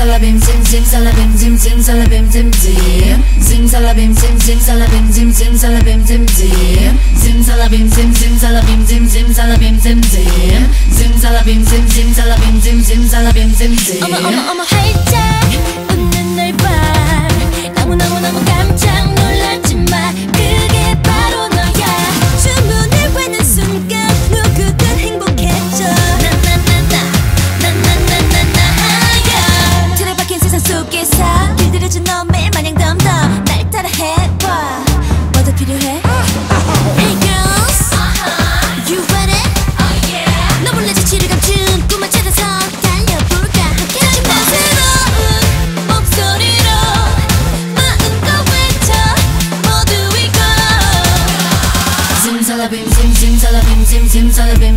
salabim zim zim salabim zim zim salabim zim zim zim salabim zim zim salabim zim zim salabim zim zim zim salabim zim zim salabim zim zim salabim zim zim zim salabim zim zim salabim zim zim salabim zim zim I'm a I'm a I'm a hater